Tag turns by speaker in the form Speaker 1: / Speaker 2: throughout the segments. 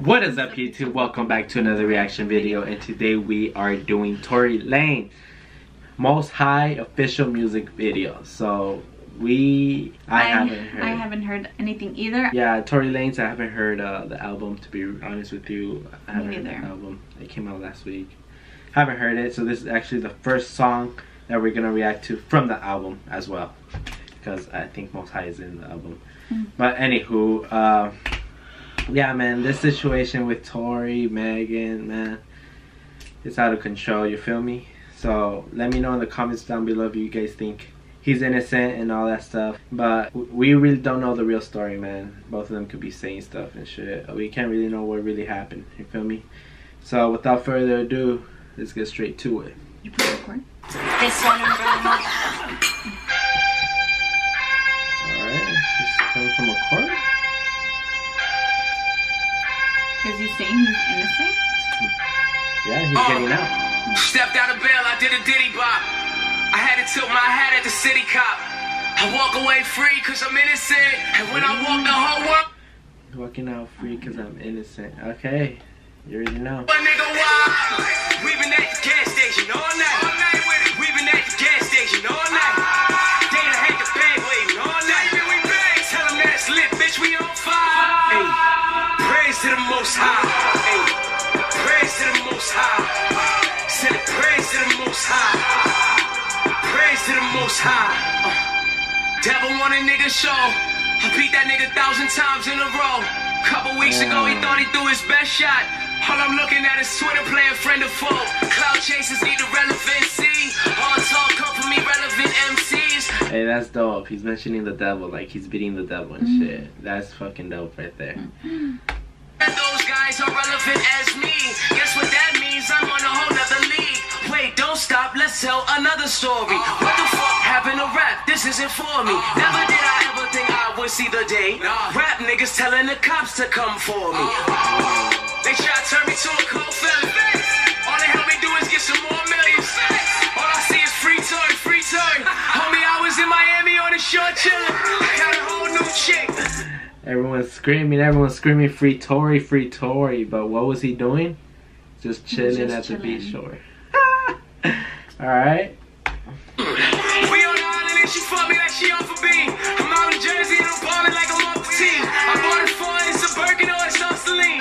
Speaker 1: What is up YouTube? Welcome back to another reaction video and today we are doing Tory Lane most high official music video. So we I, I, haven't heard
Speaker 2: I haven't heard anything either.
Speaker 1: Yeah, Tory Lanez I haven't heard uh, the album to be honest with you. I haven't heard the album. It came out last week. Haven't heard it, so this is actually the first song that we're gonna react to from the album as well. Because I think most high is in the album. Mm. But anywho, uh yeah, man, this situation with Tory, Megan, man, it's out of control. You feel me? So let me know in the comments down below if you guys think he's innocent and all that stuff. But we really don't know the real story, man. Both of them could be saying stuff and shit. We can't really know what really happened. You feel me? So without further ado, let's get straight to it. You put record. This one Alright,
Speaker 2: this is coming from a court. Is he saying he's innocent?
Speaker 1: Yeah, he's uh, getting out.
Speaker 3: Stepped out of bail, I did a diddy bop. I had to tilt my hat at the city cop. I walk away free cause I'm innocent. And when I walk the whole world.
Speaker 1: Walking out free cause I'm innocent. Okay. You already know.
Speaker 3: Most High. Uh, devil want a nigga show. I beat that nigga thousand times in a row. Couple weeks ago, he thought he threw his best shot. All I'm looking at is Twitter playing friend of foe. Cloud chasers need a relevancy. All talk come from irrelevant MCs.
Speaker 1: Hey, that's dope. He's mentioning the devil, like he's beating the devil and mm-hmm. shit. That's fucking dope right there.
Speaker 3: Those guys are relevant as me. Guess what that means? I'm on a whole nother league. Wait, don't stop, let's tell another story. What the fuck happened to rap? This isn't for me. Never did I ever think I would see the day. Rap niggas telling the cops to come for me. They try to turn me to a cold felon. All they help me do is get some more millions. All I see is free Tory, free Tory. Homie, I was in Miami on a short chillin'. Got a whole new chick.
Speaker 1: Everyone's screaming, everyone's screaming free Tory, free Tory. But what was he doing? Just chilling just at chilling. the beach shore. Alright.
Speaker 3: We on the island and she fuck me like she off a beam. I'm out in Jersey and I'm balling like I'm off the team. I bought it for it's a Birkin or it's on Celine.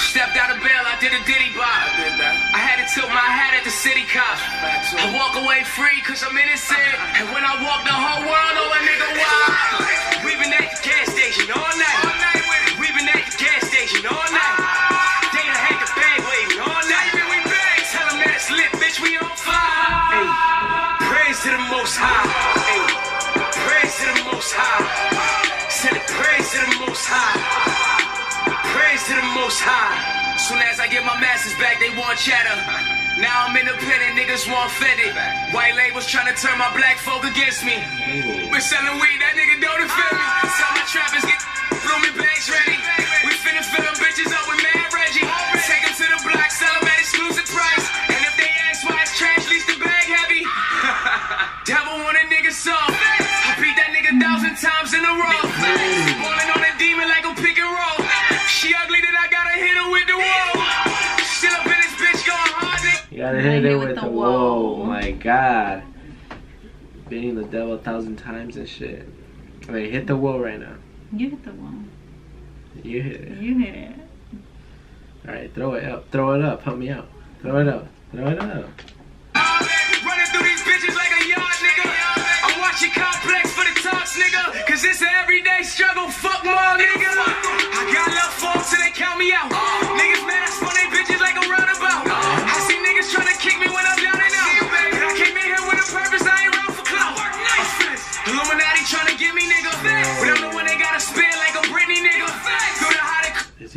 Speaker 3: Stepped out of bail, I did a diddy bop. I did that. I had to tilt my hat at the city cop. I walk away free cause I'm innocent. And when I walk the whole world, oh a nigga wild. We been at the gas station all night. Most high. Soon as I get my masters back, they want chatter. Now I'm independent, niggas want fitted. White labels trying to turn my black folk against me. We're selling weed, that nigga don't offend me. Tell my trappers get blooming bags ready. Hard.
Speaker 1: You hit her with, the, whoa. My God. Beating the devil a thousand times and shit. Wait, hit the wall right now.
Speaker 2: You hit the wall.
Speaker 1: You hit it.
Speaker 2: You hit it.
Speaker 1: Alright, throw it up. Throw it up. Help me out. Throw it up. Throw it up.
Speaker 3: Running through these bitches like a yard, nigga.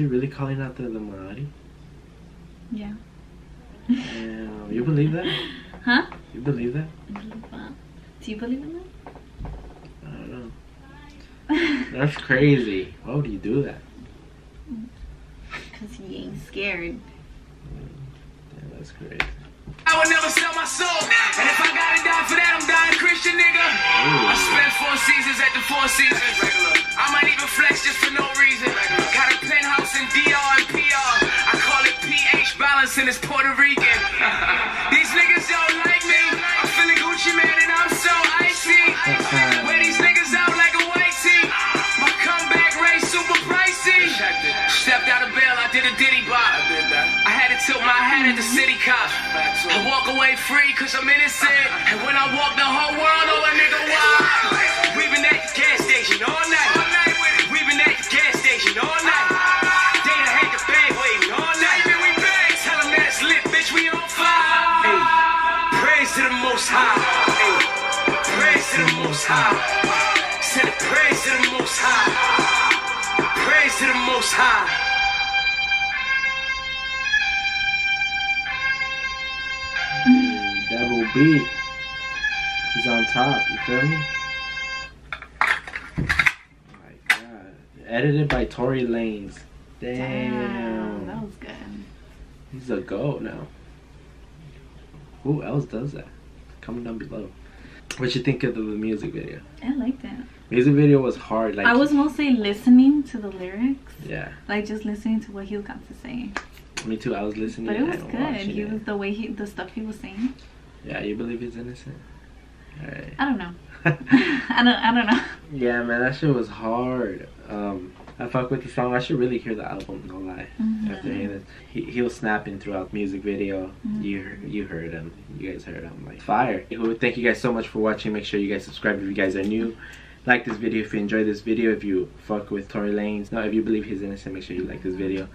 Speaker 1: He really calling out the Illuminati?
Speaker 2: Yeah.
Speaker 1: Damn, you believe that?
Speaker 2: Huh?
Speaker 1: You believe that?
Speaker 2: Do you believe in that?
Speaker 1: I don't know. That's crazy. Why would you do that?
Speaker 2: Because he ain't scared.
Speaker 1: Yeah, that's crazy.
Speaker 3: I would never sell my soul. And if I gotta die for that, I'm dying Christian, nigga. Ooh. I spent four seasons at the Four Seasons. I might even flex just for no reason. Got a DR and PR. Thomas and it's Puerto Rican. these niggas don't like me. I'm feeling Gucci Mane and I'm so icy. Wear these niggas out like a white tee. My comeback rate super pricey. Stepped out of bail, I did a ditty bop. I had to tilt my hat at the city cop. I walk away free cause I'm innocent. And when I walk the whole world, oh a nigga wild. We been at the gas station all night. High. Send it praise to the most high. Praise to the most high.
Speaker 1: Devil B. He's on top. You feel me? Oh my god. Edited by Tory Lanez. Damn.
Speaker 2: Damn, that was good.
Speaker 1: He's a goat now. Who else does that? Comment down below. What you think of the music video?
Speaker 2: I liked it.
Speaker 1: Music video was hard. Like
Speaker 2: I was mostly listening to the lyrics,
Speaker 1: Yeah,
Speaker 2: like just listening to what he got to say.
Speaker 1: me too. I was listening.
Speaker 2: But it was good. He was the way he, the stuff he was saying.
Speaker 1: Yeah, you believe he's innocent? Alright.
Speaker 2: I don't know. I don't. I don't know.
Speaker 1: yeah, man, that shit was hard. Um, I fuck with the song. I should really hear the album. No lie.
Speaker 2: Mhm.
Speaker 1: After hearing it, he, he was snapping throughout the music video.
Speaker 2: Mhm.
Speaker 1: You heard- you heard him. You guys heard him. Like fire. Thank you guys so much for watching. Make sure you guys subscribe if you guys are new. Like this video if you enjoyed this video. If you fuck with Tory Lanez, no, if you believe he's innocent, make sure you like this video.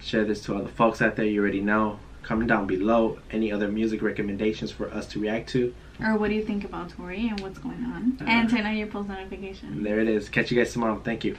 Speaker 1: Share this to all the folks out there. You already know. Comment down below any other music recommendations for us to react to.
Speaker 2: Or what do you think about Tory and what's going on?
Speaker 1: Uh,
Speaker 2: and turn on your post notifications.
Speaker 1: There it is. Catch you guys tomorrow. Thank you.